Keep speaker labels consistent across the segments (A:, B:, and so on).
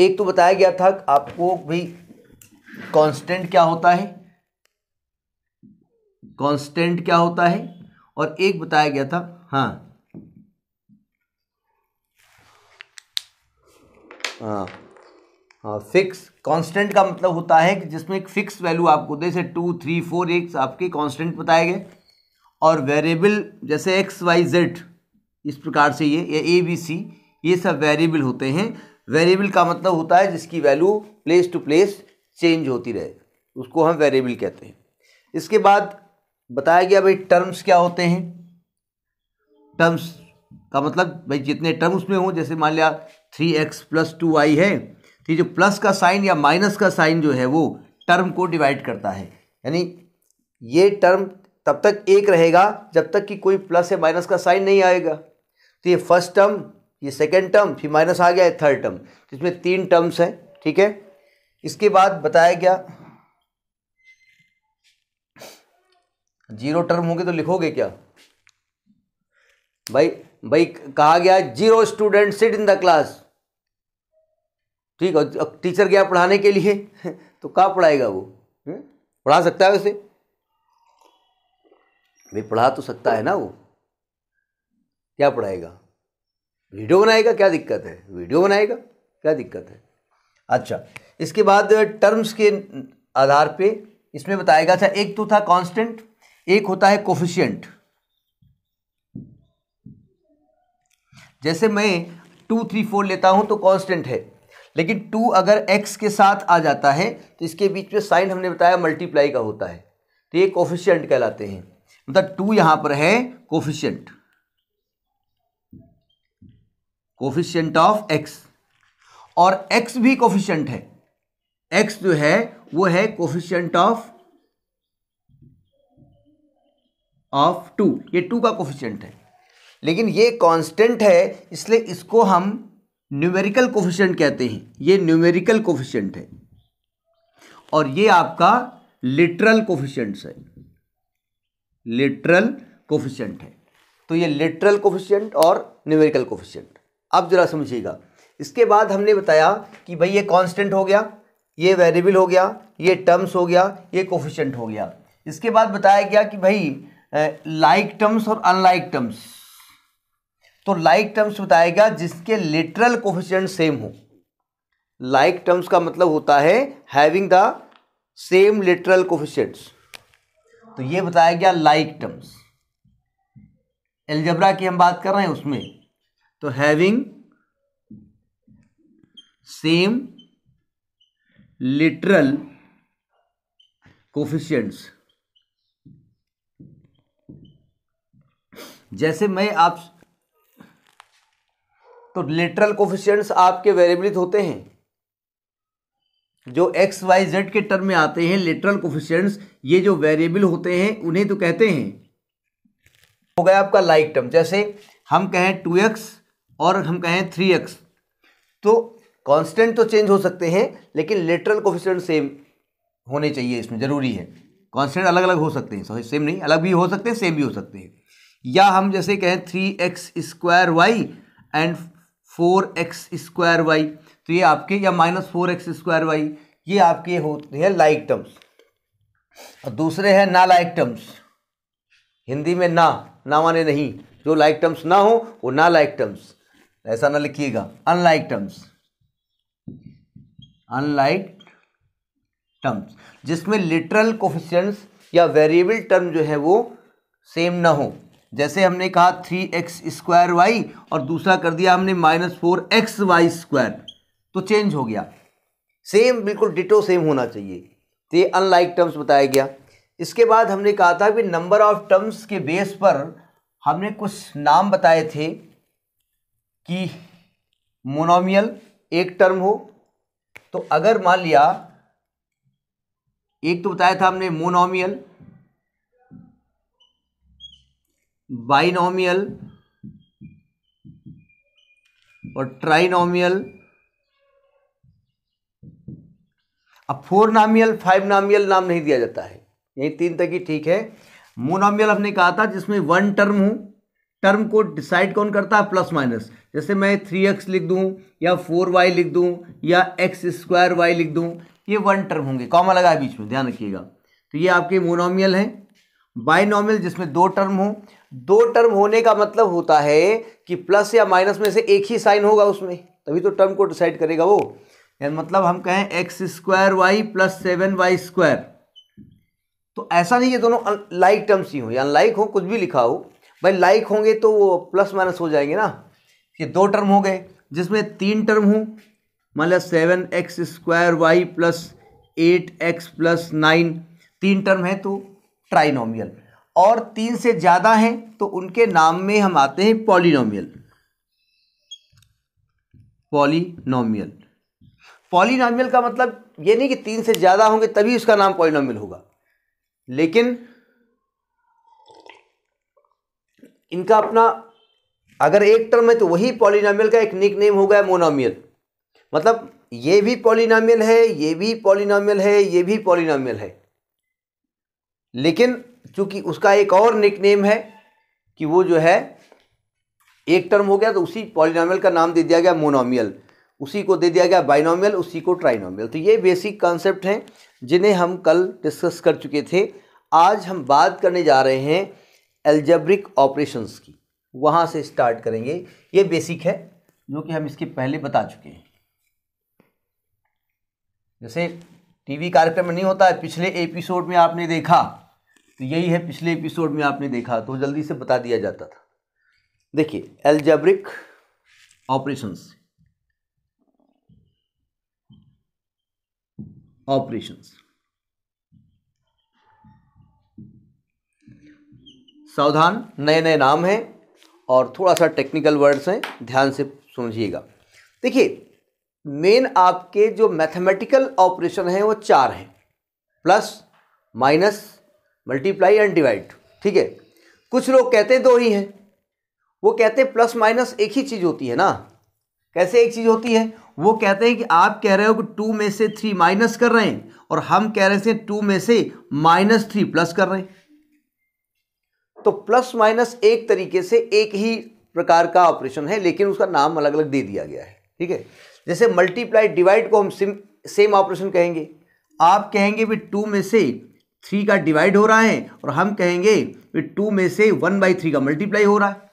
A: एक तो बताया गया था आपको भाई कांस्टेंट क्या होता है? कांस्टेंट क्या होता है? और एक बताया गया था हाँ। हाँ हाँ फिक्स कांस्टेंट का मतलब होता है कि जिसमें एक फिक्स वैल्यू आपको दे, जैसे टू थ्री फोर एक आपके कांस्टेंट बताए गए। और वेरिएबल जैसे एक्स वाई जेड इस प्रकार से ये, या ए बी सी ये सब वेरिएबल होते हैं। वेरिएबल का मतलब होता है जिसकी value place to place change होती रहे। उसको हम वेरिएबल कहते हैं। इसके बाद बताया गया भाई टर्म्स क्या होते हैं। टर्म्स का मतलब भाई जितने टर्म्स में हों, जैसे मान लिया three x plus two y है तो जो प्लस का साइन या माइनस का साइन जो है, वो टर्म को डिवाइड करता है। यानी ये टर्म तब तक एक रहेगा जब तक कि कोई प्लस या माइनस का साइन नहीं आएगा। तो ये फ़र्स्ट टर्म ये सेकेंड टर्म फिर माइनस आ गया है थर्ड टर्म इसमें तीन टर्म्स हैं, ठीक है? इसके बाद बताया गया ज़ीरो टर्म होंगे तो लिखोगे क्या? भाई भाई, कहा गया zero student sit in the class ठीक है टीचर गया पढ़ाने के लिए तो कहाँ पढ़ाएगा वो? पढ़ा सकता है वैसे भाई, पढ़ा तो सकता है ना वो? क्या पढ़ाएगा? वीडियो बनाएगा, क्या दिक्कत है? वीडियो बनाएगा, क्या दिक्कत है? अच्छा इसके बाद टर्म्स के आधार पे इसमें बताएगा था एक तो था कांस्टेंट एक होता है कोफिशियंट जैसे मैं टू थ्री फोर लेता हूँ तो कांस्टेंट है, लेकिन टू अगर एक्स के साथ आ जाता है तो इसके बीच में साइन हमने बताया मल्टीप्लाई का होता है तो ये कोफिशियंट कहलाते हैं। मतलब टू यहाँ पर है कोफिशियंट कोफिशियंट ऑफ़ एक्स और एक्स भी कोफिशियंट है. एक्स जो है, वो है कोफिशियंट ऑफ़ ऑफ़ टू ये टू का कोफिशियंट है. लेकिन ये कांस्टेंट है, इसलिए इसको हम न्यूमेरिकल कोफिशियंट कहते हैं. ये न्यूमेरिकल कोफिशियंट है. और ये आपका लिटरल कोफिशियंट्स है. लिटरल कोफिशियंट है. तो ये लिटरल कोफिशियंट और न्यूमेरिकल कोफिशियंट अब जरा समझिएगा। इसके बाद हमने बताया कि भाई ये कांस्टेंट हो गया, ये वेरिएबल हो गया, ये टर्म्स हो गया, ये कोफिशियंट हो गया। इसके बाद बताया गया कि भाई लाइक टर्म्स और अनलाइक टर्म्स तो लाइक टर्म्स बताया गया जिसके लिटरल कोफिशियंट सेम हो। लाइक टर्म्स का मतलब होता है having the same literal coefficients तो ये बताया गया लाइक टर्म्स एल्जबरा की हम बात कर रहे हैं उसमें। तो हैविंग सेम लिटरल कोफिशियंट्स जैसे मैं आप तो लिटरल कोफिशियंट्स आपके वेरिएबलित होते हैं। जो एक्स वाई जेड के टर्म में आते हैं लिटरल कोफिशियंट्स ये जो वेरिएबल होते हैं, उन्हें तो कहते हैं। हो गया आपका लाइक टर्म जैसे हम कहें टू एक्स और हम कहें थ्री एक्स तो कांस्टेंट तो चेंज हो सकते हैं, लेकिन लेटरल कोफिशियंट सेम होने चाहिए, इसमें ज़रूरी है। कांस्टेंट अलग अलग हो सकते हैं, सॉरी सेम नहीं, अलग भी हो सकते हैं सेम भी हो सकते हैं। या हम जैसे कहें three x square y and four x square y तो ये आपके, या minus four x square y ये आपके होते हैं लाइक टर्म्स और दूसरे हैं ना लाइक टर्म्स हिंदी में ना ना माने नहीं। जो लाइक टर्म्स ना हो, वो ना लाइक टर्म्स ऐसा ना लिखिएगा। अनलाइक टर्म्स अनलाइक टर्म्स जिसमें लिटरल कोफिशियंट्स या वेरिएबल टर्म जो है वो सेम ना हो। जैसे हमने कहा थ्री एक्स स्क्वायर वाई और दूसरा कर दिया हमने minus four x y square तो चेंज हो गया। सेम बिल्कुल डिटो सेम होना चाहिए। तो ये अनलाइक टर्म्स बताया गया। इसके बाद हमने कहा था कि नंबर ऑफ़ टर्म्स के बेस पर हमने कुछ नाम बताए थे। कि मोनोमियल एक टर्म हो। तो अगर मान लिया, एक तो बताया था हमने मोनोमियल, बाइनोमियल और ट्राइनोमियल। अब फोर नामियल फाइव नामियल नाम नहीं दिया जाता है। यही तीन तक ही ठीक है। मोनोमियल हमने कहा था जिसमें वन टर्म हो, टर्म को डिसाइड कौन करता है? Plus minus. जैसे मैं थ्री एक्स लिख दूँ, या फोर वाई लिख दूँ, या एक्स स्क्वायर वाई लिख दूँ, ये वन टर्म होंगे। कॉमा लगा है बीच में, ध्यान रखिएगा। तो ये आपके मोनोमियल हैं। बाइनोमियल जिसमें दो टर्म हो, दो टर्म होने का मतलब होता है कि प्लस या माइनस में से एक ही साइन होगा उसमें। तभी तो टर्म को डिसाइड करेगा वो। यानी मतलब हम कहें x square y plus seven y square तो ऐसा नहीं है दोनों लाइक टर्म्स ही हो, या लाइक हो, कुछ भी लिखा हो। भाई लाइक होंगे तो वो प्लस माइनस हो जाएँगे ना। ये दो टर्म हो गए, जिसमें तीन टर्म हो मतलब seven x square y plus eight x plus nine, तीन टर्म है तो ट्राइनोमियल। और तीन से ज़्यादा हैं तो उनके नाम में हम आते हैं पॉलिनोमियल। पॉलिनोमियल। पॉलिनोमियल का मतलब ये नहीं कि तीन से ज़्यादा होंगे तभी उसका नाम पॉलिनोमियल होगा। लेकिन इनका अपना अगर एक टर्म है तो वही पॉलिनोमियल का एक निक नेम हो गया मोनोमियल मतलब ये भी पॉलिनामियल है, ये भी पॉलिनोमियल है, ये भी पॉलिनोमियल है। लेकिन चूँकि उसका एक और निक नेम है कि वो जो है, एक टर्म हो गया तो उसी पॉलिनोमियल का नाम दे दिया गया मोनोमियल उसी को दे दिया गया बाइनोमियल उसी को ट्राइनोमियल तो ये बेसिक कॉन्सेप्ट हैं, जिन्हें हम कल डिस्कस कर चुके थे। आज हम बात करने जा रहे हैं एल्जेब्रिक ऑपरेशंस की। वहाँ से स्टार्ट करेंगे। ये बेसिक है, जो कि हम इसके पहले बता चुके हैं। जैसे टीवी कार्यक्रम में नहीं होता है, पिछले एपिसोड में आपने देखा तो यही है पिछले एपिसोड में आपने देखा तो जल्दी से बता दिया जाता था। देखिए एल्जेब्रिक ऑपरेशंस ऑपरेशंस सावधान नए नए नाम हैं। और थोड़ा सा टेक्निकल वर्ड्स हैं, ध्यान से समझिएगा। देखिए मेन आपके जो मैथमेटिकल ऑपरेशन हैं, वो चार हैं। Plus minus multiply and divide ठीक है? कुछ लोग कहते दो ही हैं। वो कहते हैं प्लस माइनस एक ही चीज़ होती है ना? कैसे एक चीज़ होती है? वो कहते हैं कि आप कह रहे हो कि टू में से थ्री माइनस कर रहे हैं और हम कह रहे थे टू में से माइनस थ्री प्लस कर रहे हैं। तो प्लस माइनस एक तरीके से एक ही प्रकार का ऑपरेशन है लेकिन उसका नाम अलग अलग दे दिया गया है ठीक है? जैसे मल्टीप्लाई डिवाइड को हम सिम सेम ऑपरेशन कहेंगे। आप कहेंगे भी टू में से थ्री का डिवाइड हो रहा है और हम कहेंगे भी टू में से वन बाई थ्री का मल्टीप्लाई हो रहा है।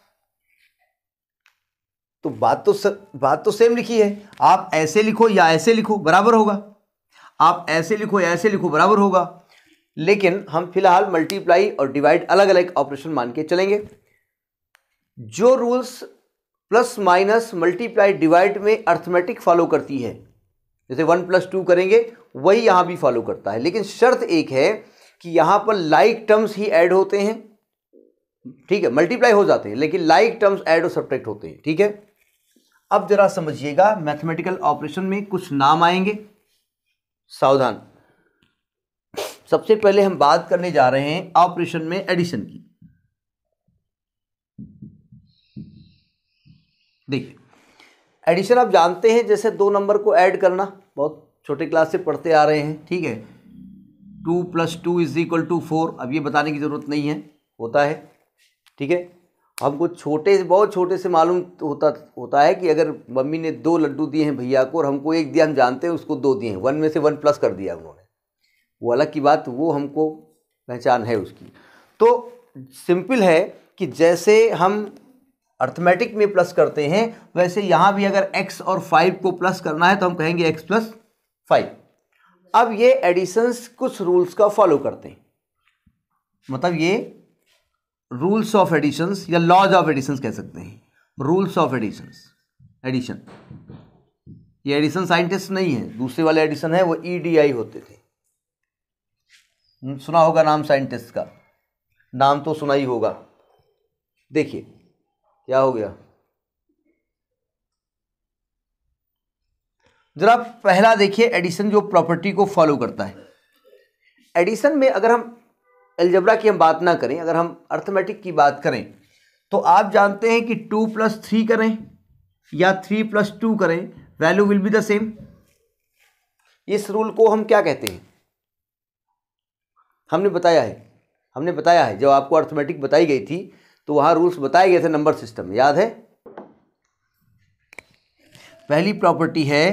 A: तो बात तो स, बात तो सेम लिखी है। आप ऐसे लिखो या ऐसे लिखो बराबर होगा। आप ऐसे लिखो या ऐसे लिखो बराबर होगा। लेकिन हम फ़िलहाल मल्टीप्लाई और डिवाइड अलग अलग ऑपरेशन मान के चलेंगे। जो rules plus minus multiply divide में अर्थमेटिक फॉलो करती है, जैसे वन प्लस टू करेंगे, वही यहाँ भी फॉलो करता है। लेकिन शर्त एक है कि यहाँ पर लाइक टर्म्स ही ऐड होते हैं। ठीक है मल्टीप्लाई हो जाते हैं, लेकिन लाइक टर्म्स ऐड और सब्ट्रैक्ट होते हैं। ठीक है? अब जरा समझिएगा मैथमेटिकल ऑपरेशन में कुछ नाम आएँगे। सावधान। सबसे पहले हम बात करने जा रहे हैं ऑपरेशन में एडिशन की। देखिए, एडिशन आप जानते हैं, जैसे दो नंबर को ऐड करना, बहुत छोटे क्लास से पढ़ते आ रहे हैं, ठीक है? Two plus two is equal to four, अब ये बताने की ज़रूरत नहीं है, होता है, ठीक है? हमको छोटे से बहुत छोटे से मालूम होता होता है कि अगर मम्मी ने दो लड्डू दिए हैं भैया को और हमको एक दिया, हम जानते हैं उसको दो दिए हैं, वन में से वन प्लस कर दिया उन्होंने वो अलग की बात, वो हमको पहचान है उसकी। तो सिंपल है कि जैसे हम अर्थमेटिक में प्लस करते हैं, वैसे यहाँ भी अगर x और फाइव को प्लस करना है तो हम कहेंगे x प्लस फाइव अब ये एडिशंस कुछ रूल्स का फॉलो करते हैं। मतलब ये रूल्स ऑफ़ एडिशंस या लॉज ऑफ़ एडिशंस कह सकते हैं। रूल्स ऑफ़ एडिशंस एडिशन ये एडिशन साइंटिस्ट नहीं है, दूसरे वाले एडिशन है, वो ई डी आई होते थे। सुना होगा नाम साइंटिस्ट का। नाम तो सुना ही होगा। देखिए, क्या हो गया? जरा पहला देखिए एडिशन जो प्रॉपर्टी को फॉलो करता है। एडिशन में अगर हम एल्जबरा की हम बात ना करें, अगर हम अर्थमेटिक की बात करें तो आप जानते हैं कि टू प्लस थ्री करें या थ्री प्लस टू करें, value will be the same. इस रूल को हम क्या कहते हैं? हमने बताया है, हमने बताया है, जब आपको अर्थमेटिक बताई गई थी तो वहाँ रूल्स बताए गए थे नंबर सिस्टम याद है? पहली प्रॉपर्टी है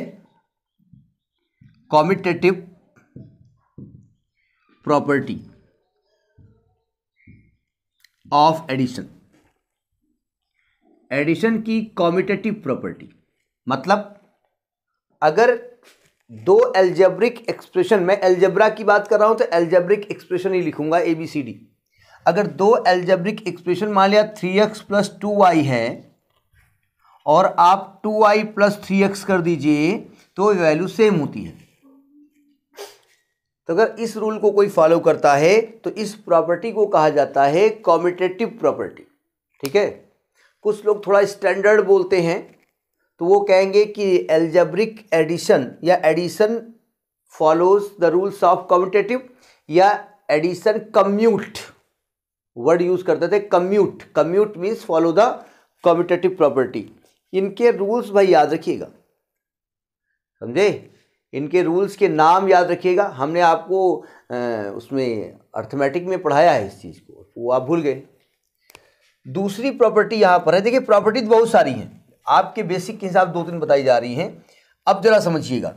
A: commutative property of addition addition की कॉमिटेटिव प्रॉपर्टी मतलब अगर दो एल्जेब्रिक एक्सप्रेशन मैं एल्जेब्रा की बात कर रहा हूँ तो एल्जेब्रिक एक्सप्रेशन ही लिखूँगा ए बी सी डी अगर दो एल्जेब्रिक एक्सप्रेशन मान लिया three x plus two y है, और आप two y plus three x कर दीजिए तो वैल्यू सेम होती है। तो अगर इस रूल को कोई फॉलो करता है तो इस प्रॉपर्टी को कहा जाता है कॉमिटेटिव प्रॉपर्टी ठीक है? कुछ लोग थोड़ा स्टैंडर्ड बोलते हैं। तो वो कहेंगे कि एल्जेब्रिक एडिशन या addition follows the rules of commutative या एडिशन कम्यूट वर्ड यूज़ करते थे commute commute means follow the commutative property इनके रूल्स भाई याद रखिएगा। समझे? इनके रूल्स के नाम याद रखिएगा। हमने आपको उसमें अर्थमेटिक में पढ़ाया है इस चीज़ को। वो आप भूल गए। दूसरी प्रॉपर्टी यहाँ पर है। देखिए प्रॉपर्टी तो बहुत सारी हैं। आपके बेसिक के हिसाब दो तीन बताई जा रही हैं। अब जरा समझिएगा।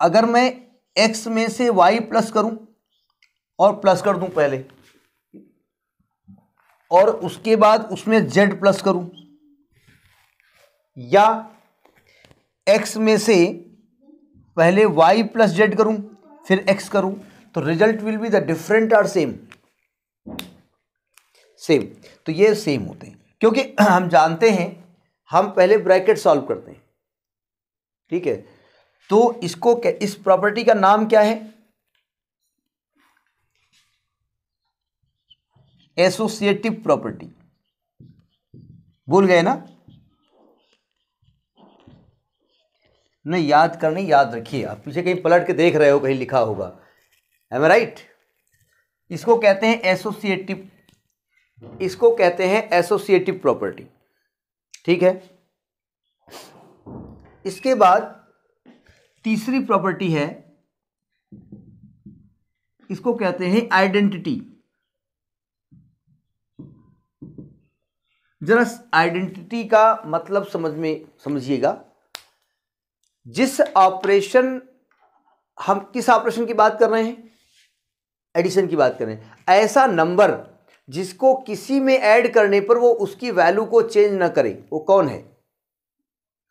A: अगर मैं एक्स में से वाई प्लस करूँ और प्लस कर दूँ पहले, और उसके बाद उसमें जेड प्लस करूँ, या एक्स में से पहले वाई प्लस जेड करूँ, फिर एक्स करूँ तो result will be the different or same same तो ये सेम होते हैं। क्योंकि हम जानते हैं हम पहले ब्रैकेट सॉल्व करते हैं। ठीक है? तो इसको इस प्रॉपर्टी का नाम क्या है? Associative property. भूल गए ना? नहीं, याद करने, याद रखिए आप। पीछे कहीं पलट के देख रहे हो, कहीं लिखा होगा। एम राइट इसको कहते हैं एसोसिएटिव, इसको कहते हैं एसोसिएटिव प्रॉपर्टी। ठीक है? इसके बाद तीसरी प्रॉपर्टी है, इसको कहते हैं आइडेंटिटी जरा आइडेंटिटी का मतलब समझ में, समझिएगा। जिस ऑपरेशन हम, किस ऑपरेशन की बात कर रहे हैं? एडिशन की बात कर रहे हैं। ऐसा नंबर जिसको किसी में ऐड करने पर वो उसकी वैल्यू को चेंज ना करे, वो कौन है?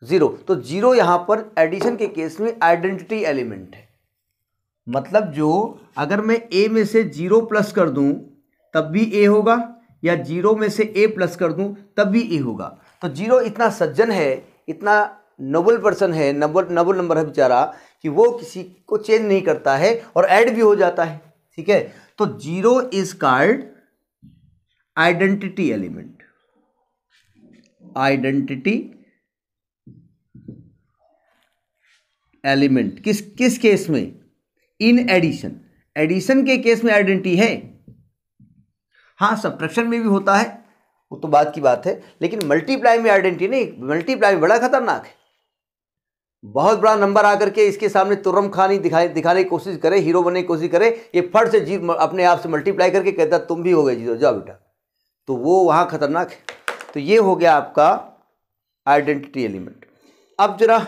A: ज़ीरो। तो ज़ीरो यहाँ पर एडिशन के केस में आइडेंटिटी एलिमेंट है। मतलब जो अगर मैं ए में से ज़ीरो प्लस कर दूँ, तब भी ए होगा, या ज़ीरो में से ए प्लस कर दूँ, तब भी ए होगा। तो ज़ीरो इतना सज्जन है, इतना नोबल पर्सन है, नबल नबल नंबर है बेचारा, कि वो किसी को चेंज नहीं करता है और ऐड भी हो जाता है, ठीक है? तो zero is called identity element. Identity element. किस किस केस में? In addition. एडिशन के केस में आइडेंटिटी है। हाँ सब्ट्रैक्शन में भी होता है, वो तो बात की बात है, लेकिन मल्टीप्लाई में आइडेंटिटी नहीं, मल्टीप्लाई में बड़ा खतरनाक है। बहुत बड़ा नंबर आकर के इसके सामने तुरम खानी दिखाई, दिखाने की कोशिश करे, हीरो बनने की कोशिश करे, ये फट से जी अपने आप से मल्टीप्लाई करके कहता तुम भी हो गए ज़ीरो, जाओ बेटा। तो वो वहाँ खतरनाक है। तो ये हो गया आपका आइडेंटिटी एलिमेंट अब जरा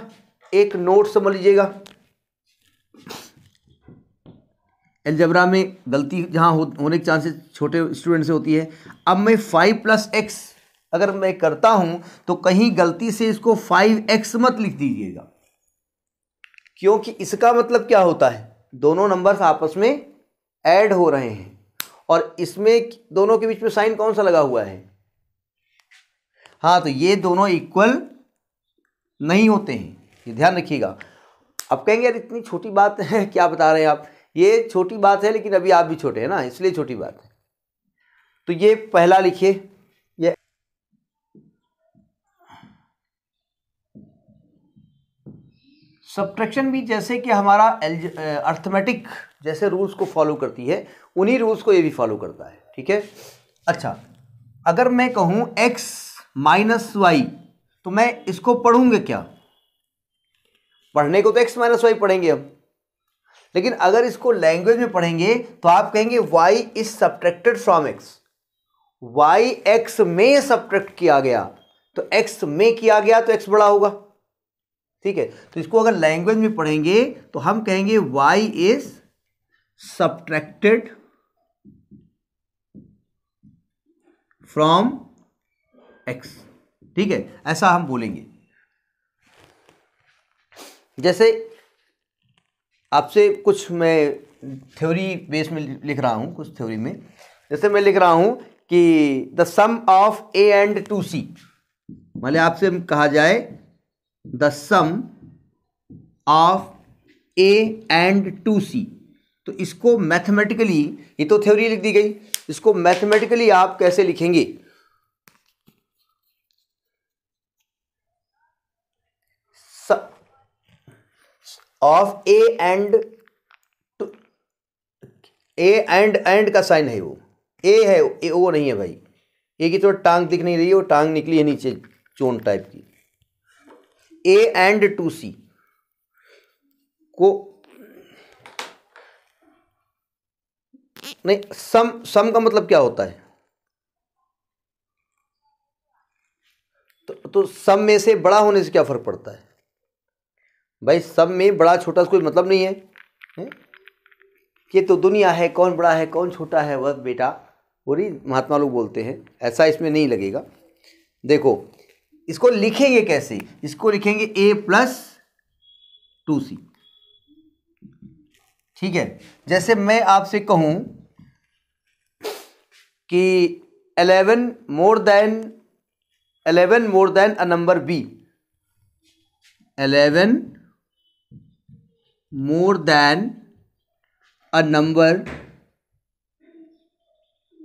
A: एक नोट समझ लीजिएगा। एलजबरा में गलती जहाँ हो, होने के चांसेस छोटे स्टूडेंट से होती है। अब मैं फाइव प्लस एक्स अगर मैं करता हूँ तो कहीं गलती से इसको फाइव एक्स मत लिख दीजिएगा। क्योंकि इसका मतलब क्या होता है? दोनों नंबर्स आपस में ऐड हो रहे हैं। और इसमें दोनों के बीच में साइन कौन सा लगा हुआ है? हाँ तो ये दोनों इक्वल नहीं होते हैं। ये ध्यान रखिएगा। अब कहेंगे, यार, इतनी छोटी बात है, क्या बता रहे हैं आप? ये छोटी बात है, लेकिन अभी आप भी छोटे हैं ना, इसलिए छोटी बात है। तो ये पहला लिखिए। ये सब्ट्रैक्शन भी जैसे कि हमारा अर्थमेटिक जैसे रूल्स को फॉलो करती है, उन्हीं रूल्स को ये भी फॉलो करता है, ठीक है? अच्छा अगर मैं कहूँ x माइनस वाई तो मैं इसको पढ़ूँगे क्या? पढ़ने को तो x माइनस वाई पढ़ेंगे हम लेकिन अगर इसको लैंग्वेज में पढ़ेंगे तो आप कहेंगे y is subtracted from x y x में सब्ट्रैक्ट किया गया तो x में किया गया तो x बड़ा होगा, ठीक है? तो इसको अगर लैंग्वेज में पढ़ेंगे तो हम कहेंगे y is subtracted from x. ठीक है? ऐसा हम बोलेंगे। जैसे आपसे कुछ मैं थ्योरी बेस में लिख रहा हूँ, कुछ थ्योरी में। जैसे मैं लिख रहा हूँ कि the sum of a and two c मान आपसे कहा जाए the sum of a and two c तो इसको मैथमेटिकली ये तो थ्योरी लिख दी गई, इसको मैथमेटिकली आप कैसे लिखेंगे? Of a and a and and का साइन है वो। ए है ए वो नहीं है भाई। ए की तो टांग दिख नहीं रही है वो टांग निकली है नीचे चोन टाइप की। ए एंड टू सी को नहीं सम सम का मतलब क्या होता है? तो, तो सम में से बड़ा होने से क्या फ़र्क पड़ता है? भाई सब में बड़ा छोटा कोई मतलब नहीं है, है? ये तो दुनिया है कौन बड़ा है कौन छोटा है वह बेटा पूरी महात्मा लोग बोलते हैं। ऐसा इसमें नहीं लगेगा। देखो इसको लिखेंगे कैसे? इसको लिखेंगे ए प्लस टू सी ठीक है? जैसे मैं आपसे कहूँ कि eleven more than eleven more than a number b eleven more than a number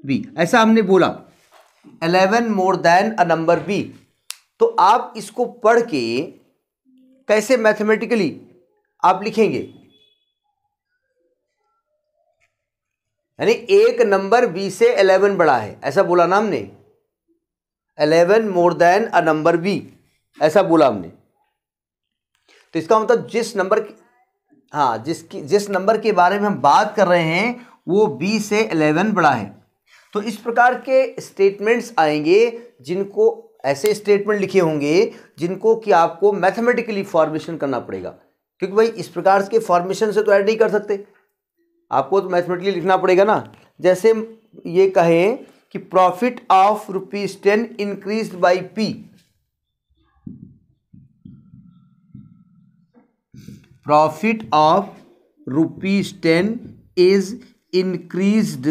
A: b ऐसा हमने बोला। Eleven more than a number b तो आप इसको पढ़ के कैसे मैथमेटिकली आप लिखेंगे? यानी एक नंबर बी से एलेवन बड़ा है। ऐसा बोला ना हमने। Eleven more than a number b ऐसा बोला हमने। तो इसका मतलब जिस नंबर हाँ जिसकी जिस नंबर के बारे में हम बात कर रहे हैं, वो बी से एलेवन बड़ा है। तो इस प्रकार के स्टेटमेंट्स आएँगे जिनको ऐसे स्टेटमेंट लिखे होंगे जिनको कि आपको मैथमेटिकली फॉर्मेशन करना पड़ेगा। क्योंकि भाई इस प्रकार के फॉर्मेशन से तो ऐड नहीं कर सकते। आपको तो मैथमेटिकली लिखना पड़ेगा ना। जैसे ये कहें कि profit of rupees ten increase by p profit of rupees ten is increased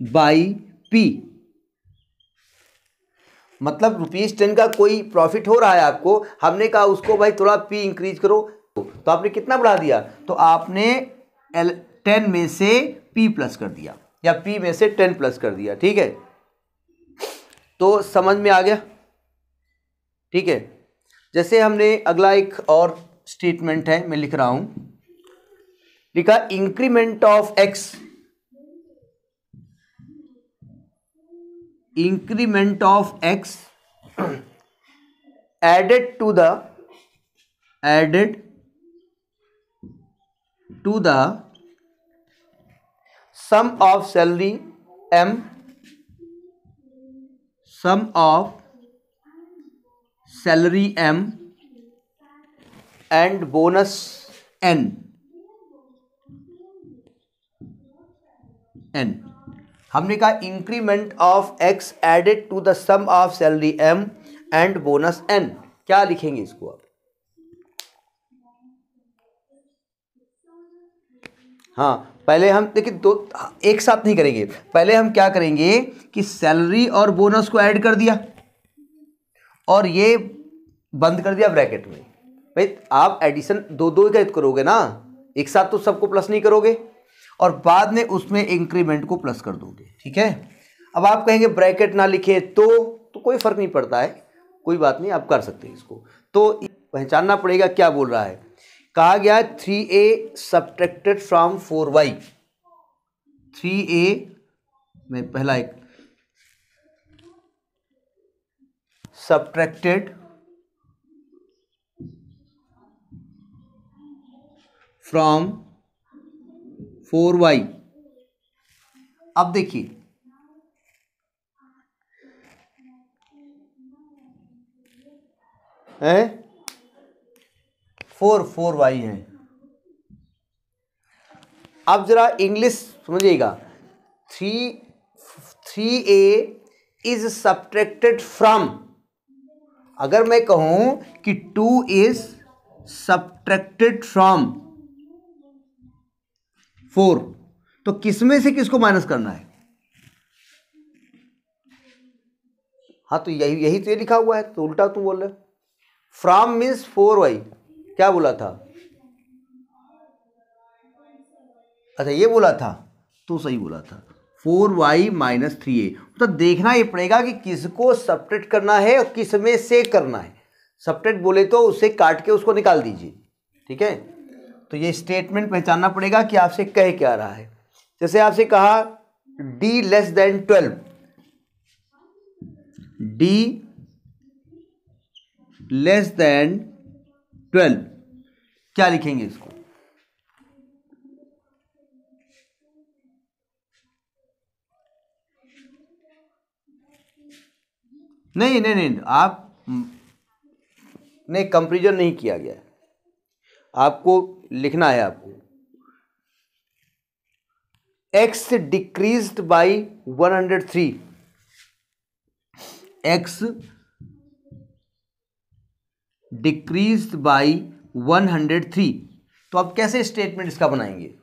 A: by p मतलब रुपीज़ टेन का कोई प्रॉफिट हो रहा है आपको, हमने कहा उसको भाई थोड़ा पी इंक्रीज करो। तो आपने कितना बढ़ा दिया? तो आपने एल, टेन में से पी प्लस कर दिया, या पी में से टेन प्लस कर दिया, ठीक है? तो समझ में आ गया? ठीक है? जैसे हमने अगला एक और स्टेटमेंट है, मैं लिख रहा हूँ। लिखा increment of x increment of x added to the added to the sum of salary m sum of salary m and bonus n n हमने कहा increment of x added to the sum of salary m and bonus n क्या लिखेंगे इसको आप? हाँ पहले हम, देखिए, दो, एक साथ नहीं करेंगे। पहले हम क्या करेंगे कि सैलरी और बोनस को ऐड कर दिया। और ये बंद कर दिया ब्रैकेट में। भाई, आप एडिशन दो दो का करोगे ना, एक साथ तो सबको प्लस नहीं करोगे। और बाद में उसमें इंक्रीमेंट को प्लस कर दोगे, ठीक है? अब आप कहेंगे ब्रैकेट ना लिखे तो तो कोई फ़र्क नहीं पड़ता है। कोई बात नहीं, आप कर सकते हैं इसको। तो पहचानना पड़ेगा क्या बोल रहा है। कहा गया three a subtracted from four y three a में पहला एक सब्ट्रैक्टेड फ्रॉम फोर वाई अब देखिए। है? फोर फोर वाई है। अब जरा इंग्लिश समझिएगा। Three three a is subtracted from. अगर मैं कहूँ कि two is subtracted from. Four तो किसमें से किसको माइनस करना है? हाँ तो यही यही तो ये लिखा हुआ है तो उल्टा तू बोल रहे फ्रॉम मीन्स फोर वाई। क्या बोला था? अच्छा ये बोला था तो सही बोला था। Four y minus three a. तो देखना ये पड़ेगा कि किसको सपरेट करना है और किसमें से करना है। सपरेट बोले तो उसे काट के उसको निकाल दीजिए। ठीक है? तो ये स्टेटमेंट पहचानना पड़ेगा कि आपसे कह क्या रहा है। जैसे आपसे कहा d less than twelve d less than twelve. क्या लिखेंगे इसको? नहीं नहीं नहीं, आप ने कंपेरिजन नहीं किया गया आपको लिखना है आपको। X decrease by one hundred three x decrease by one hundred three. तो आप कैसे स्टेटमेंट इसका बनाएँगे?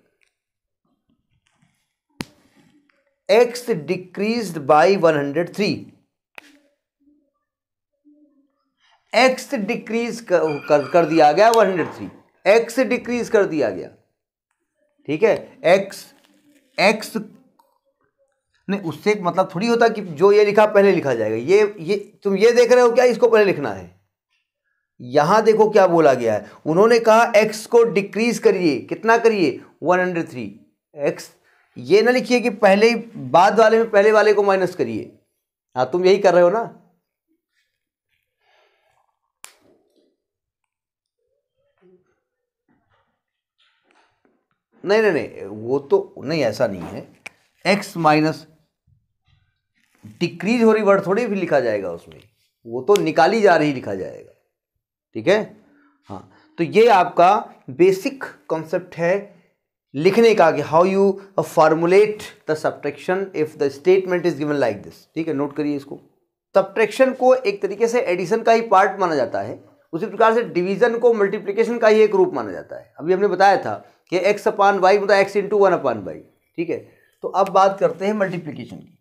A: X decrease by one hundred three. X decrease कर, कर, कर दिया गया one hundred three. X decrease कर दिया गया। ठीक है? एक्स एक्स नहीं उससे मतलब थोड़ी होता कि जो ये लिखा पहले लिखा जाएगा। ये ये तुम ये देख रहे हो क्या? इसको पहले लिखना है। यहाँ देखो क्या बोला गया है। उन्होंने कहा एक्स को डिक्रीज करिए। कितना करिए? वन हंड्रेड थ्री एक्स ये ना लिखिए कि पहले बाद वाले में, पहले वाले को माइनस करिए। हाँ तुम यही कर रहे हो ना? नहीं नहीं नहीं, वो तो नहीं, ऐसा नहीं है। एक्स माइनस डिक्रीज हो रही वर्ड थोड़ी भी लिखा जाएगा उसमें। वो तो निकाली जा रही, लिखा जाएगा। ठीक है? हाँ। तो ये आपका बेसिक कॉन्सेप्ट है लिखने का कि how you formulate the subtraction if the statement is given like this ठीक है? नोट करिए इसको। सब्ट्रैक्शन को एक तरीके से एडिशन का ही पार्ट माना जाता है। उसी प्रकार से डिवीज़न को मल्टीप्लीकेशन का ही एक रूप माना जाता है। अभी हमने बताया था कि एक्स अपान वाई मतलब x into one upon y ठीक है? तो अब बात करते हैं मल्टीप्लीकेशन की।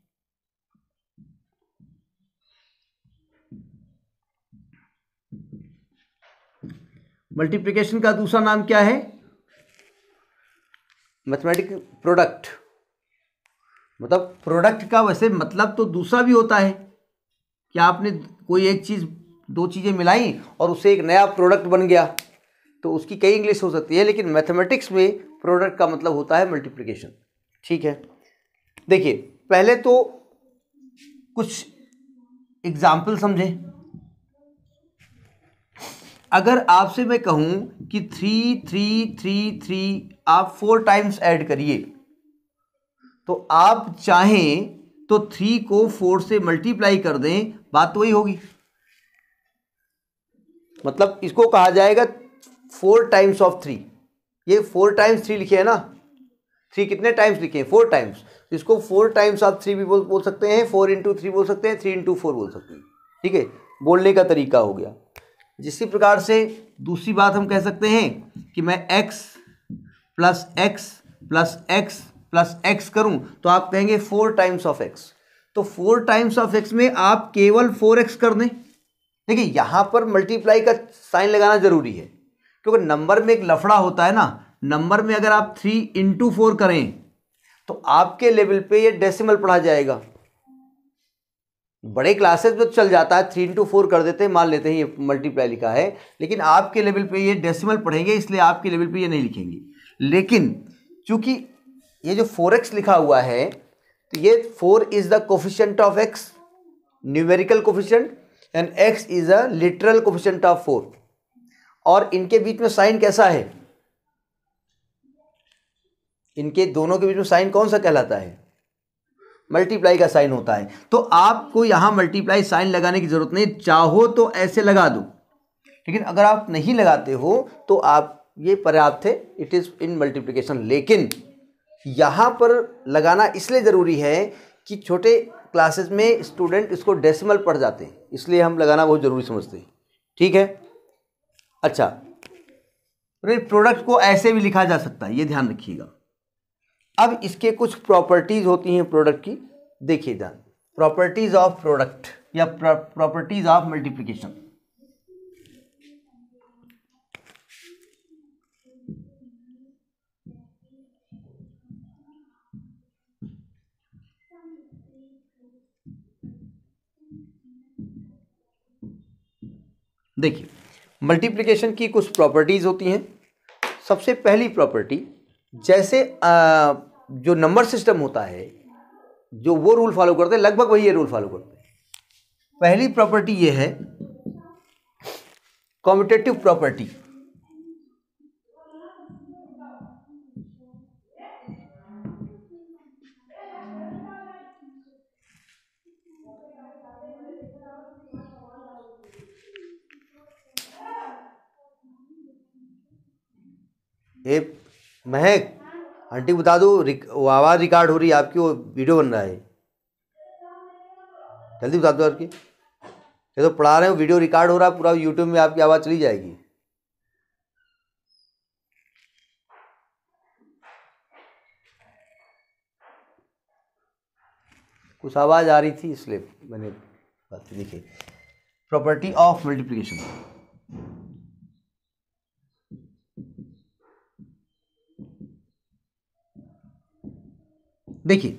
A: मल्टीप्लिकेशन का दूसरा नाम क्या है? Mathematic product. मतलब प्रोडक्ट का वैसे मतलब तो दूसरा भी होता है। कि आपने कोई एक चीज़, दो चीज़ें मिलाई और उससे एक नया प्रोडक्ट बन गया तो उसकी कई इंग्लिश हो सकती है, लेकिन मैथमेटिक्स में प्रोडक्ट का मतलब होता है मल्टीप्लिकेशन। ठीक है? देखिए, पहले तो कुछ एग्ज़ाम्पल समझें। अगर आपसे मैं कहूँ कि थ्री थ्री थ्री थ्री आप फोर टाइम्स ऐड करिए तो आप चाहें तो थ्री को फोर से मल्टीप्लाई कर दें, बात तो वही होगी। मतलब इसको कहा जाएगा फोर टाइम्स ऑफ़ थ्री ये फोर टाइम्स थ्री लिखे है ना? थ्री कितने टाइम्स लिखे हैं? फोर टाइम्स इसको फोर टाइम्स ऑफ़ थ्री भी बोल बोल सकते हैं फोर इंटू थ्री बोल सकते हैं थ्री इंटू फोर बोल सकते हैं। ठीक है? बोलने का तरीका हो गया। जिसी प्रकार से दूसरी बात हम कह सकते हैं कि मैं x plus x plus x plus x करूँ तो आप कहेंगे फोर टाइम्स ऑफ़ x तो फोर टाइम्स ऑफ़ x में आप केवल फोर एक्स कर दें। देखिए, यहाँ पर मल्टीप्लाई का साइन लगाना ज़रूरी है, क्योंकि नंबर में एक लफड़ा होता है ना। नंबर में अगर आप थ्री इंटू फोर करें तो आपके लेवल पे ये डेसिमल पढ़ा जाएगा। बड़े क्लासेस में तो चल जाता है थ्री इंटू फोर कर देते हैं, मान लेते हैं ये मल्टीप्लाई लिखा है, लेकिन आपके लेवल पे ये डेसिमल पढ़ेंगे, इसलिए आपके लेवल पे ये नहीं लिखेंगे। लेकिन चूँकि ये जो फोर एक्स लिखा हुआ है तो ये four is the coefficient of x numerical coefficient and x is a literal coefficient of four और इनके बीच में साइन कैसा है? इनके दोनों के बीच में साइन कौन सा कहलाता है? मल्टीप्लाई का साइन होता है। तो आपको यहाँ मल्टीप्लाई साइन लगाने की ज़रूरत नहीं। चाहो तो ऐसे लगा दो। लेकिन अगर आप नहीं लगाते हो तो आप ये पर्याप्त है इट इज़ इन मल्टीप्लिकेशन लेकिन यहाँ पर लगाना इसलिए ज़रूरी है कि छोटे क्लासेस में स्टूडेंट इसको डेसिमल पढ़ जाते हैं। इसलिए हम लगाना बहुत ज़रूरी समझते हैं। ठीक है? अच्छा। प्रोडक्ट को ऐसे भी लिखा जा सकता है, ये ध्यान रखिएगा। अब इसके कुछ प्रॉपर्टीज़ होती हैं प्रोडक्ट की, देखिए ध्यान प्रॉपर्टीज़ ऑफ़ प्रोडक्ट या प्रॉपर्टीज़ ऑफ़ मल्टीप्लिकेशन देखिए मल्टीप्लिकेशन की कुछ प्रॉपर्टीज़ होती हैं। सबसे पहली प्रॉपर्टी जैसे आ, जो नंबर सिस्टम होता है जो वो रूल फॉलो करते हैं लगभग वही ये रूल फॉलो करते हैं। पहली प्रॉपर्टी ये है कॉम्पिटेटिव प्रॉपर्टी ए महक, आंटी बता दो वो आवाज़ रिकॉर्ड हो रही है, आपकी वो वीडियो बन रहा है। जल्दी बता दो आपकी। ये तो पढ़ा रहे हो वीडियो रिकॉर्ड हो रहा है, पूरा यूट्यूब में आपकी आवाज़ चली जाएगी। कुछ आवाज़ आ रही थी, इसलिए मैंने बात लिखी प्रॉपर्टी ऑफ़ मल्टीप्लिकेशन देखिए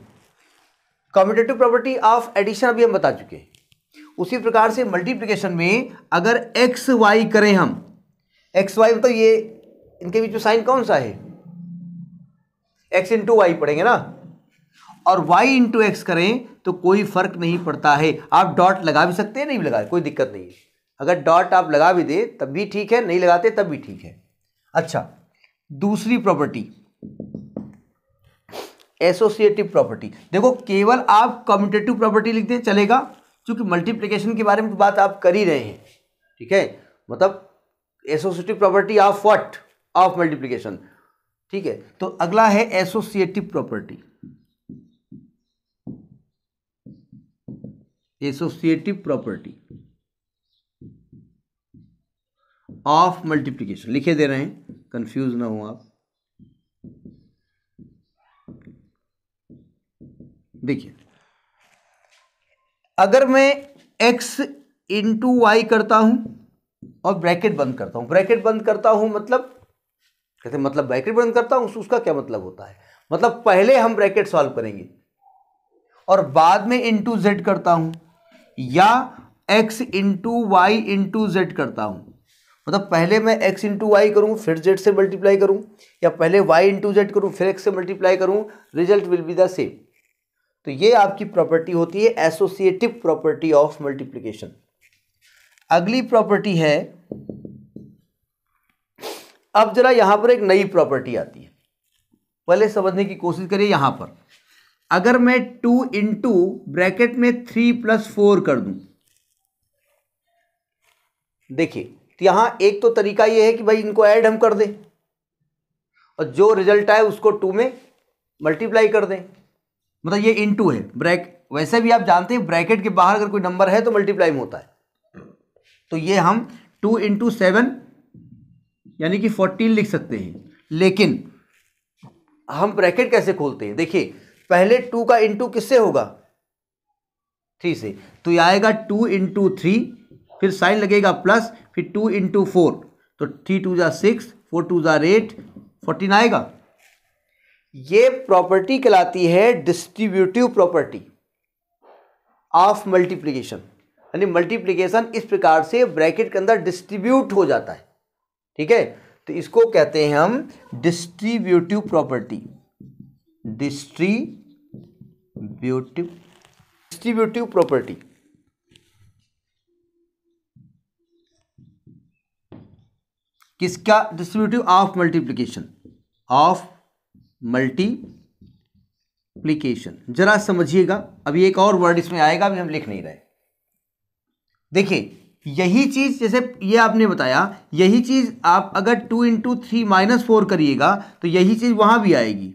A: कॉम्पिटेटिव प्रॉपर्टी ऑफ़ एडिशन अभी हम बता चुके हैं। उसी प्रकार से मल्टीप्लिकेशन में अगर एक्स वाई करें हम एक्स वाई मतलब ये, इनके बीच में साइन कौन सा है? एक्स इंटू वाई पढ़ेंगे ना। और वाई इंटू एक्स करें तो कोई फ़र्क नहीं पड़ता है। आप डॉट लगा भी सकते हैं, नहीं भी लगा, कोई दिक्कत नहीं है। अगर डॉट आप लगा भी दे, तब भी ठीक है, नहीं लगाते, तब भी ठीक है। अच्छा दूसरी प्रॉपर्टी एसोसिएटिव प्रॉपर्टी। देखो, केवल आप कम्यूटेटिव प्रॉपर्टी लिखते हैं चलेगा, क्योंकि मल्टीप्लिकेशन के बारे में बात आप कर ही रहे हैं। ठीक है? मतलब associative property of what of multiplication ठीक है? तो अगला है associative property associative property of multiplication लिखे दे रहे हैं कंफ्यूज ना हो आप। देखिए, अगर मैं x इंटू वाई करता हूँ और ब्रैकेट बंद करता हूँ ब्रैकेट बंद करता हूँ मतलब कहते मतलब ब्रैकेट बंद करता हूँ, उसका क्या मतलब होता है? मतलब पहले हम ब्रैकेट सॉल्व करेंगे और बाद में इंटू जेड करता हूँ या x into y into z करता हूँ। मतलब पहले मैं x इंटू वाई करूँ, फिर z से मल्टीप्लाई करूँ, या पहले y इंटू जेड करूँ, फिर x से मल्टीप्लाई करूँ result will be the same तो ये आपकी प्रॉपर्टी होती है एसोसिएटिव प्रॉपर्टी ऑफ़ मल्टीप्लिकेशन अगली प्रॉपर्टी है, अब जरा यहाँ पर एक नई प्रॉपर्टी आती है। पहले समझने की कोशिश करिए यहाँ पर। अगर मैं टू इंटू ब्रैकेट में थ्री प्लस फोर कर दूँ, देखिए तो यहाँ एक तो तरीका यह है कि भाई इनको ऐड हम कर दें, और जो रिज़ल्ट आए उसको टू में मल्टीप्लाई कर दें। मतलब ये इंटू है। ब्रैक वैसे भी आप जानते हैं ब्रैकेट के बाहर अगर कोई नंबर है तो मल्टीप्लाई में होता है। तो ये हम टू इंटू सेवन यानी कि फोर्टीन लिख सकते हैं। लेकिन हम ब्रैकेट कैसे खोलते हैं? देखिए, पहले टू का इंटू किससे होगा? थ्री से। तो ये आएगा टू इंटू थ्री फिर साइन लगेगा प्लस फिर टू इंटू फोर तो थ्री टू ज़ा सिक्स फोर टू ज़ा एट फोर्टीन आएगा। ये प्रॉपर्टी कहलाती है डिस्ट्रीब्यूटिव प्रॉपर्टी ऑफ़ मल्टीप्लीकेशन यानी मल्टीप्लीकेशन इस प्रकार से ब्रैकेट के अंदर डिस्ट्रीब्यूट हो जाता है। ठीक है? तो इसको कहते हैं हम distributive property distributive distributive property किसका? Distributive of multiplication of multiplication जरा समझिएगा, अभी एक और वर्ड इसमें आएगा, अभी हम लिख नहीं रहे। देखिए, यही चीज़, जैसे ये आपने बताया, यही चीज़ आप अगर two into three minus four करिएगा तो यही चीज़ वहाँ भी आएगी।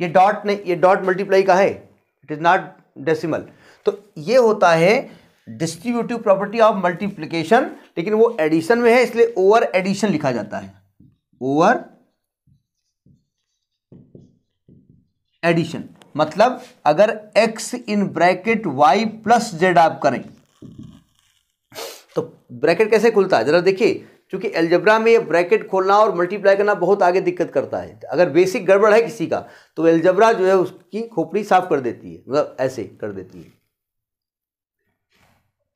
A: ये डॉट नहीं, ये डॉट मल्टीप्लाई का है। इट इज़ नॉट डेसिमल तो ये होता है डिस्ट्रीब्यूटिव प्रॉपर्टी ऑफ़ मल्टीप्लीकेशन लेकिन वो एडिशन में है, इसलिए ओवर एडिशन लिखा जाता है। Over addition. मतलब अगर x in bracket y plus z आप करें तो ब्रैकेट कैसे खुलता है? जरा देखिए, क्योंकि एल्जब्रा में ये ब्रैकेट खोलना और मल्टीप्लाई करना बहुत आगे दिक्कत करता है। अगर बेसिक गड़बड़ है किसी का तो एल्जब्रा जो है उसकी खोपड़ी साफ़ कर देती है। मतलब ऐसे कर देती है।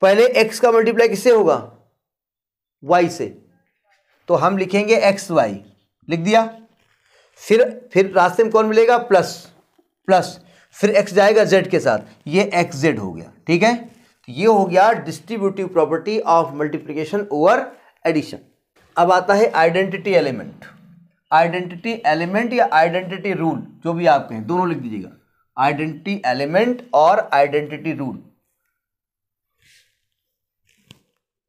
A: पहले x का मल्टीप्लाई किससे होगा? y से। तो हम लिखेंगे एक्स वाई लिख दिया? फिर फिर रास्ते में कौन मिलेगा? प्लस प्लस, फिर एक्स जाएगा जेड के साथ। ये एक्स जेड हो गया, ठीक है? तो ये हो गया distributive property of multiplication over addition अब आता है आइडेंटिटी एलिमेंट आइडेंटिटी एलिमेंट या आइडेंटिटी रूल जो भी आप कहें, दोनों लिख दीजिएगा। आइडेंटिटी एलिमेंट और आइडेंटिटी रूल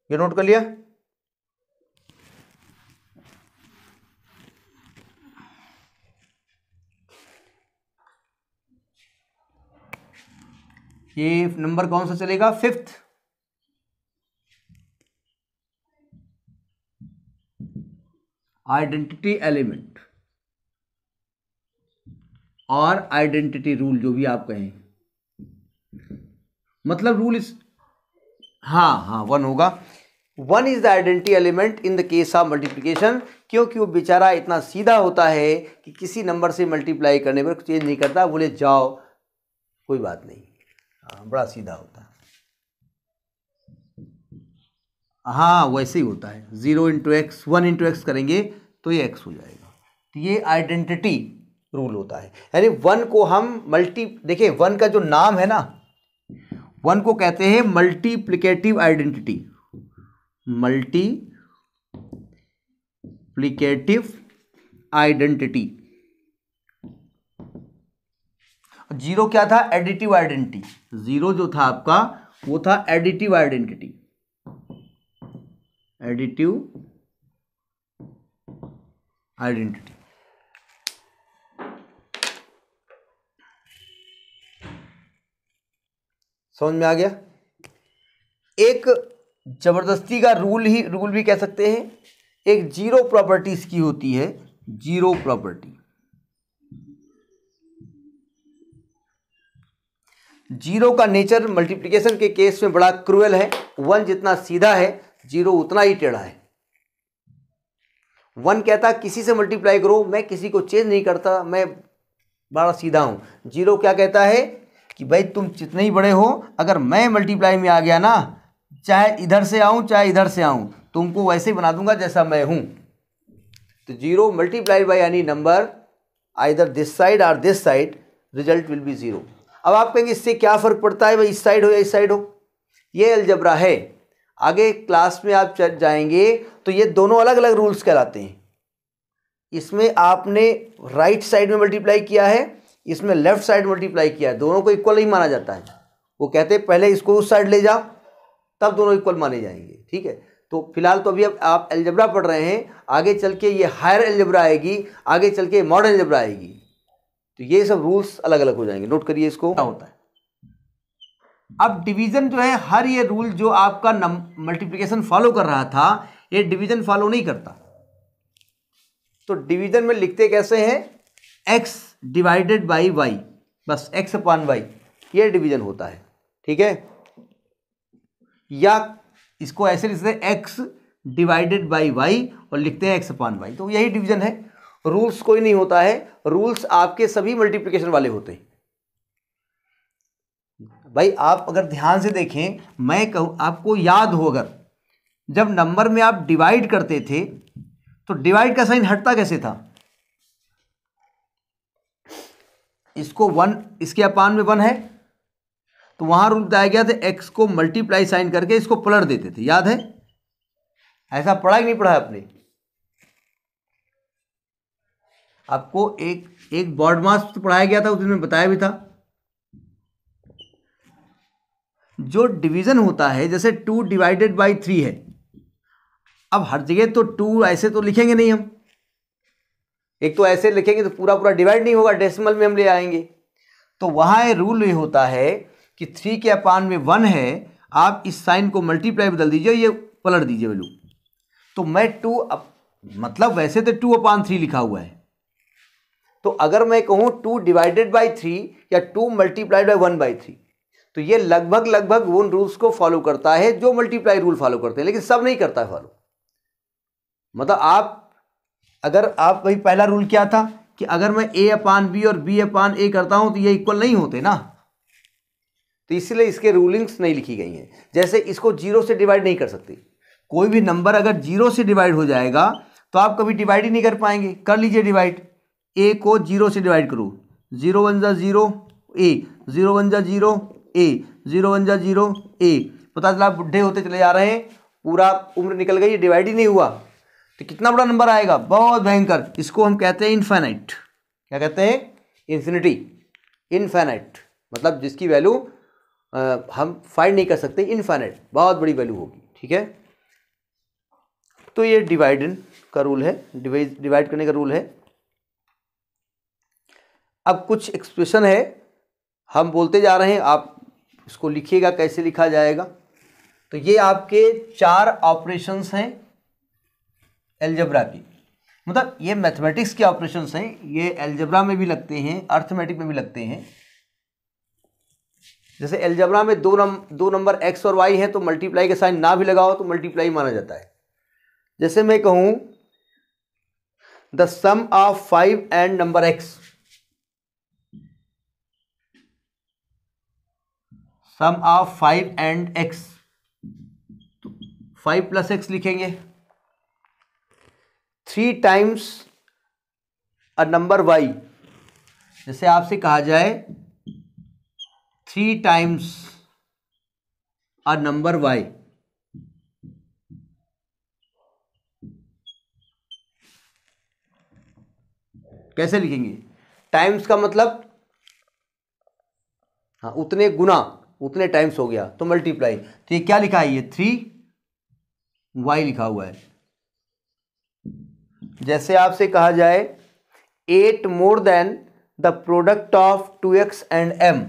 A: ये नोट कर लिया? ये नंबर कौन सा चलेगा? फिफ्थ आइडेंटिटी एलिमेंट और आइडेंटिटी रूल जो भी आप कहें। मतलब रूल इस हाँ हाँ वन होगा। One is the identity element in the case of multiplication क्योंकि वो बेचारा इतना सीधा होता है कि किसी नंबर से मल्टीप्लाई करने पर चेंज नहीं करता, बोले, जाओ, कोई बात नहीं। हाँ बड़ा सीधा होता है। हाँ वैसे ही होता है। Zero into x one into x करेंगे तो ये एक्स हो जाएगा। तो ये आइडेंटिटी रूल होता है। यानी वन को हम मल्टी देखिए, वन का जो नाम है ना, वन को कहते हैं multiplicative identity multiplicative identity zero क्या था? एडिटिव आइडेंटिटी ज़ीरो जो था आपका, वो था एडिटिव आइडेंटिटी एडिटिव आइडेंटिटी समझ में आ गया? एक ज़बरदस्ती का रूल ही रूल भी कह सकते हैं। एक ज़ीरो प्रॉपर्टीज़ की होती है ज़ीरो प्रॉपर्टी ज़ीरो का नेचर मल्टीप्लिकेशन के केस में बड़ा क्रूअल है। वन जितना सीधा है, ज़ीरो उतना ही टेढ़ा है। वन कहता, किसी से मल्टीप्लाई करो, मैं किसी को चेंज नहीं करता, मैं बड़ा सीधा हूँ। ज़ीरो क्या कहता है कि भाई तुम जितने ही बड़े हो, अगर मैं मल्टीप्लाई में आ गया ना, चाहे इधर से आऊँ, चाहे इधर से आऊँ, तुमको वैसे ही बना दूँगा जैसा मैं हूँ। तो zero multiply by any number either this side और this side result will be zero अब आप कहेंगे, इससे क्या फ़र्क पड़ता है भाई? इस साइड हो या इस साइड हो? ये अलजबरा है। आगे क्लास में आप जाएँगे तो ये दोनों अलग अलग रूल्स कहलाते हैं। इसमें आपने राइट साइड में मल्टीप्लाई किया है, इसमें लेफ़्ट साइड मल्टीप्लाई किया है। दोनों को इक्वल ही माना जाता है। वो कहते हैं, पहले इसको उस साइड ले जाओ, तब दोनों इक्वल माने जाएँगे, ठीक है? तो फ़िलहाल तो अभी अब आप एल्जबरा पढ़ रहे हैं, आगे चल के ये हायर एल्जबरा आएगी, आगे चल के मॉडर्न एल्जबरा आएगी। तो ये सब रूल्स अलग अलग हो जाएँगे। नोट करिए इसको। क्या होता है? अब डिवीज़न जो है हर ये रूल जो आपका मल्टीप्लिकेशन फॉलो कर रहा था ये डिवीज़न फॉलो नहीं करता। तो डिवीज़न में लिखते कैसे हैं? एक्स डिवाइडेड बाई वाई बस एक्स अपॉन वाई ये डिवीज़न होता है। ठीक है? या इसको ऐसे लिखते हैं एक्स डिवाइडेड बाई वाई और लिखते हैं एक्स अपॉन वाई तो यही डिवीज़न है। रूल्स कोई नहीं होता है, रूल्स आपके सभी मल्टीप्लिकेशन वाले होते हैं। भाई, आप अगर ध्यान से देखें, मैं कहूँ, आपको याद हो अगर, जब नंबर में आप डिवाइड करते थे तो डिवाइड का साइन हटता कैसे था? इसको वन, इसके अपान में वन है तो वहाँ रूल बताया गया था एक्स को मल्टीप्लाई साइन करके इसको पलट देते थे। याद है? ऐसा पढ़ा कि नहीं पढ़ा आपने। आपको एक एक बॉड मास तो पढ़ाया गया था उस दिन में बताया भी था। जो डिवीज़न होता है, जैसे टू डिवाइडेड बाई थ्री है, अब हर जगह तो टू ऐसे तो लिखेंगे नहीं हम। एक तो ऐसे लिखेंगे तो पूरा पूरा डिवाइड नहीं होगा डेसिमल में हम ले आएँगे। तो वहाँ रूल ये होता है कि थ्री के अपान में वन है, आप इस साइन को मल्टीप्लाई बदल दीजिए ये पलट दीजिए वैल्यू। तो मैं टू अप मतलब वैसे तो टू अपान थ्री लिखा हुआ है। तो अगर मैं कहूँ टू डिवाइडेड बाई थ्री या two multiplied by one by three तो ये लगभग लगभग उन रूल्स को फॉलो करता है जो मल्टीप्लाई रूल फॉलो करते हैं, लेकिन सब नहीं करता है फॉलो मतलब आप, अगर आप वही पहला रूल क्या था? कि अगर मैं ए अपान बी और बी अपान ए करता हूँ तो ये इक्वल नहीं होते ना। तो इसलिए इसके रूलिंग्स नहीं लिखी गई हैं। जैसे इसको ज़ीरो से डिवाइड नहीं कर सकती। कोई भी नंबर अगर ज़ीरो से डिवाइड हो जाएगा तो आप कभी डिवाइड ही नहीं कर पाएँगे। कर लीजिए डिवाइड ए को ज़ीरो से डिवाइड करो। ज़ीरो वन जा ज़ीरो ए ज़ीरो वन जा ज़ीरो ए ज़ीरो वन जा ज़ीरो ए पता चला, बुढ़े होते चले जा रहे हैं। पूरा उम्र निकल गई डिवाइड ही नहीं हुआ। तो कितना बड़ा नंबर आएगा? बहुत भयंकर। इसको हम कहते हैं इन्फेनाइट क्या कहते हैं? इन्फिनिटी इनफाइनाइट मतलब जिसकी वैल्यू हम फाइंड नहीं कर सकते इनफाइनाइट बहुत बड़ी वैल्यू होगी। ठीक है? तो ये डिवाइड का रूल है। डिवाइड करने का रूल है। अब कुछ एक्सप्रेशन है, हम बोलते जा रहे हैं, आप इसको लिखिएगा, कैसे लिखा जाएगा। तो ये आपके चार ऑपरेशंस हैं एल्जब्रा की। मतलब ये मैथमेटिक्स के ऑपरेशंस हैं, ये एल्जब्रा में भी लगते हैं अर्थमेटिक में भी लगते हैं। जैसे एल्जब्रा में दो नम, दो नंबर एक्स और वाई है तो मल्टीप्लाई के साइन ना भी लगाओ तो मल्टीप्लाई माना जाता है। जैसे मैं कहूँ the sum of five and number x sum of five and x. Five plus x लिखेंगे। Three times a number y. जैसे आपसे कहा जाए, three times a number y. कैसे लिखेंगे? टाइम्स का मतलब हाँ उतने गुना। उतने टाइम्स हो गया तो मल्टीप्लाई तो ये क्या लिखा है? ये थ्री वाई लिखा हुआ है। जैसे आपसे कहा जाए eight more than the product of two x and m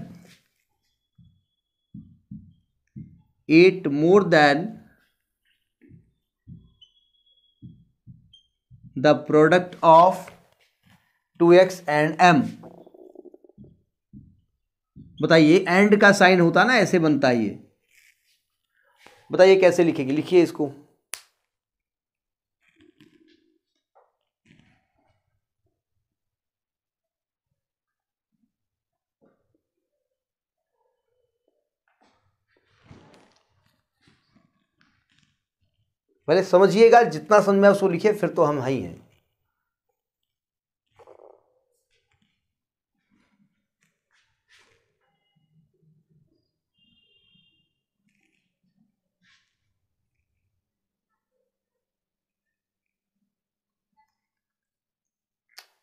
A: eight more than the product of two x and m बताइए एंड का साइन होता ना, ऐसे बनता है ये। बताइए, कैसे लिखेगी? लिखिए इसको। पहले समझिएगा, जितना समझ में उसको लिखिए, फिर तो हम ही हैं।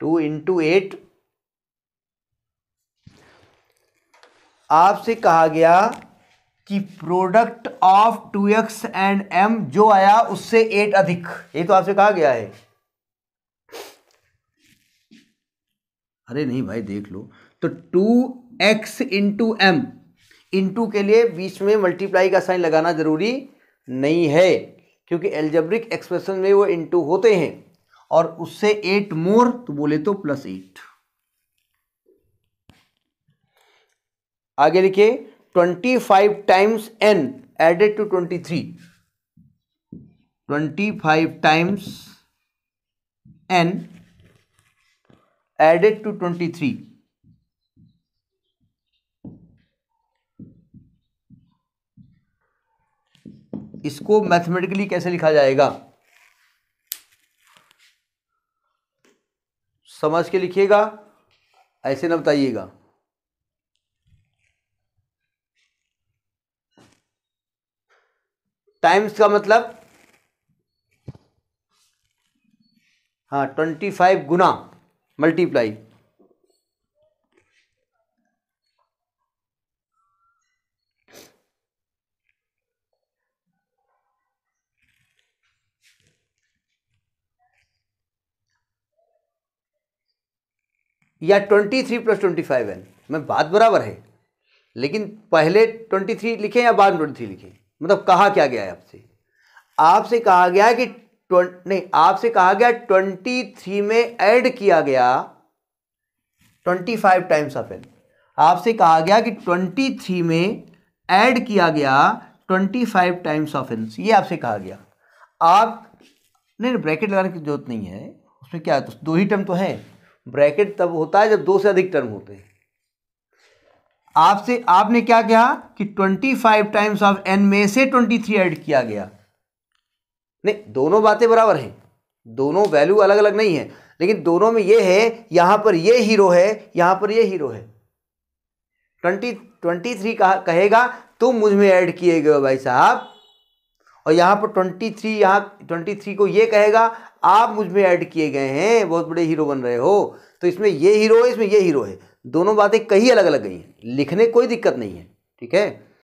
A: टू इंटू एट आपसे कहा गया कि product of two x and m जो आया उससे एट अधिक। ये तो आपसे कहा गया है। अरे नहीं भाई, देख लो। तो two x into m into के लिए बीच में मल्टीप्लाई का साइन लगाना ज़रूरी नहीं है, क्योंकि एल्जेब्रिक एक्सप्रेशन में वो इंटू होते हैं। और उससे एट मोर तो बोले तो प्लस एट आगे लिखिए twenty five times n added to twenty three twenty five times n added to twenty three इसको मैथमेटिकली कैसे लिखा जाएगा? समझ के लिखिएगा ऐसे ना बताइएगा। टाइम्स का मतलब हाँ ट्वेंटी फाइव गुना मल्टीप्लाई। या twenty three plus twenty five n में बात बराबर है। लेकिन पहले ट्वेंटी थ्री लिखें या बाद में ट्वेंटी थ्री लिखें? मतलब कहा क्या गया है आपसे? आपसे कहा गया कि नहीं, आपसे कहा गया ट्वेंटी थ्री में ऐड किया गया twenty five times of n आपसे कहा गया कि ट्वेंटी थ्री में ऐड किया गया twenty five times of n ये आपसे कहा गया। आप, नहीं नहीं ब्रैकेट लगाने की ज़रूरत नहीं है। उसमें क्या है तो दो ही टर्म तो है। ब्रैकेट तब होता है जब दो से अधिक टर्म होते हैं। आपसे, आपने क्या कहा कि 25 टाइम्स ऑफ़ एन में से 23 ऐड किया गया? नहीं, दोनों बातें बराबर हैं। दोनों वैल्यू अलग अलग नहीं है। लेकिन दोनों में ये है, यहाँ पर ये हीरो है, यहाँ पर ये हीरो है। ट्वेंटी ट्वेंटी थ्री कहेगा, तुम मुझमें ऐड किए गए भाई साहब। और यहाँ पर ट्वेंटी थ्री यहाँ ट्वेंटी थ्री को ये कहेगा, आप मुझमें ऐड किए गए हैं, बहुत बड़े हीरो बन रहे हो। तो इसमें ये हीरो है, इसमें ये हीरो है। दोनों बातें कहीं अलग अलग गई हैं। लिखने कोई दिक्कत नहीं है, ठीक है?